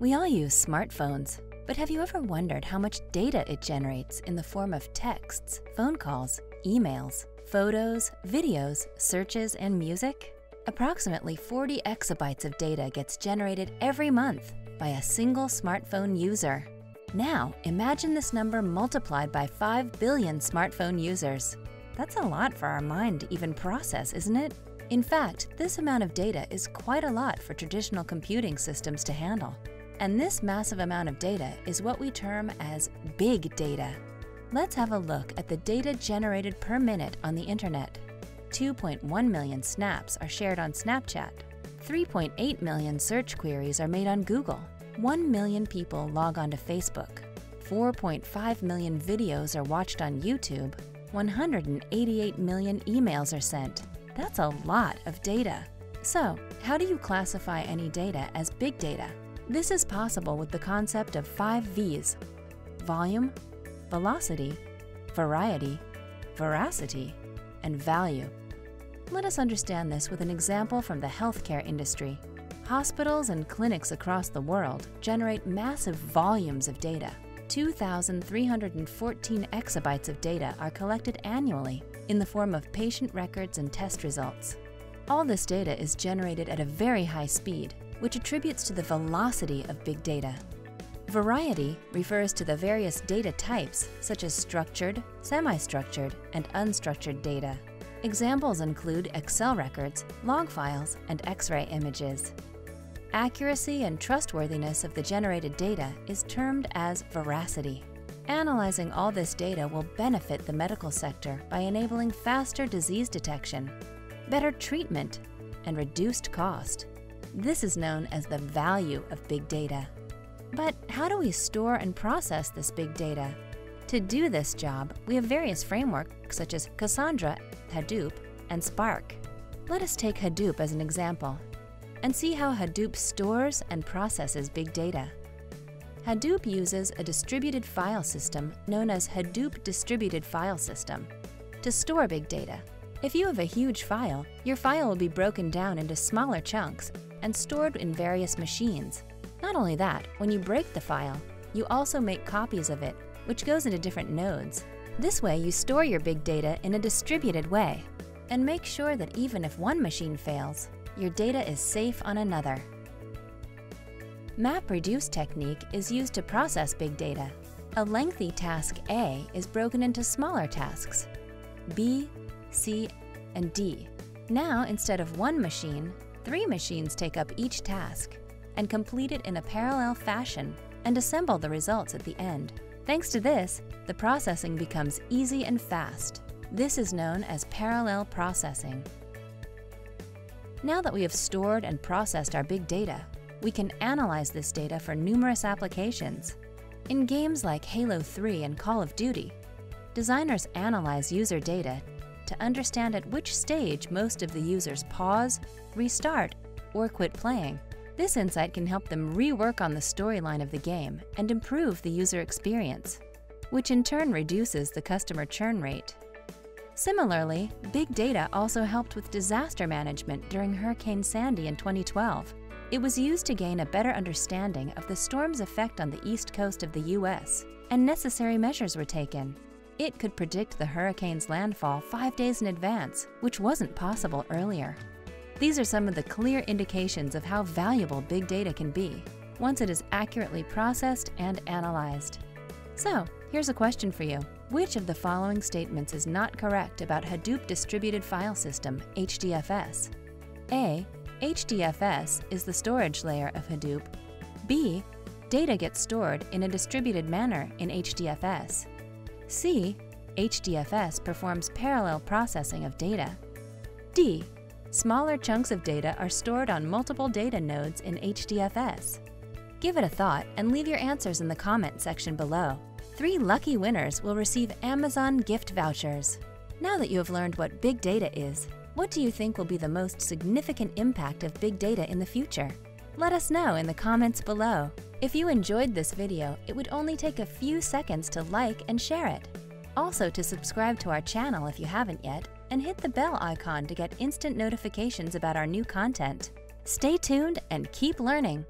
We all use smartphones, but have you ever wondered how much data it generates in the form of texts, phone calls, emails, photos, videos, searches, and music? Approximately 40 exabytes of data gets generated every month by a single smartphone user. Now, imagine this number multiplied by 5 billion smartphone users. That's a lot for our mind to even process, isn't it? In fact, this amount of data is quite a lot for traditional computing systems to handle. And this massive amount of data is what we term as big data. Let's have a look at the data generated per minute on the internet. 2.1 million snaps are shared on Snapchat. 3.8 million search queries are made on Google. 1 million people log on to Facebook. 4.5 million videos are watched on YouTube. 188 million emails are sent. That's a lot of data. So, how do you classify any data as big data? This is possible with the concept of five V's volume, velocity, variety, veracity, and value. Let us understand this with an example from the healthcare industry. Hospitals and clinics across the world generate massive volumes of data. 2,314 exabytes of data are collected annually in the form of patient records and test results. All this data is generated at a very high speed which attributes to the velocity of big data. Variety refers to the various data types, such as structured, semi-structured, and unstructured data. Examples include Excel records, log files, and X-ray images. Accuracy and trustworthiness of the generated data is termed as veracity. Analyzing all this data will benefit the medical sector by enabling faster disease detection, better treatment, and reduced cost. This is known as the value of big data. But how do we store and process this big data? To do this job, we have various frameworks such as Cassandra, Hadoop, and Spark. Let us take Hadoop as an example and see how Hadoop stores and processes big data. Hadoop uses a distributed file system known as Hadoop Distributed File System to store big data. If you have a huge file, your file will be broken down into smaller chunks and stored in various machines. Not only that, when you break the file, you also make copies of it, which goes into different nodes. This way, you store your big data in a distributed way and make sure that even if one machine fails, your data is safe on another. MapReduce technique is used to process big data. A lengthy task A is broken into smaller tasks, B, C, and D. Now, instead of one machine, Three machines take up each task and complete it in a parallel fashion and assemble the results at the end. Thanks to this, the processing becomes easy and fast. This is known as parallel processing. Now that we have stored and processed our big data, we can analyze this data for numerous applications. In games like Halo 3 and Call of Duty, designers analyze user data to understand at which stage most of the users pause, restart, or quit playing. This insight can help them rework on the storyline of the game and improve the user experience, which in turn reduces the customer churn rate. Similarly, big data also helped with disaster management during Hurricane Sandy in 2012. It was used to gain a better understanding of the storm's effect on the east coast of the U.S., and necessary measures were taken. It could predict the hurricane's landfall five days in advance, which wasn't possible earlier. These are some of the clear indications of how valuable big data can be once it is accurately processed and analyzed. So, here's a question for you. Which of the following statements is not correct about Hadoop Distributed File System, HDFS? A. HDFS is the storage layer of Hadoop. B. Data gets stored in a distributed manner in HDFS. C. HDFS performs parallel processing of data. D. Smaller chunks of data are stored on multiple data nodes in HDFS. Give it a thought and leave your answers in the comment section below. Three lucky winners will receive Amazon gift vouchers. Now that you have learned what big data is, what do you think will be the most significant impact of big data in the future? Let us know in the comments below. If you enjoyed this video, it would only take a few seconds to like and share it. Also to subscribe to our channel if you haven't yet, and hit the bell icon to get instant notifications about our new content. Stay tuned and keep learning!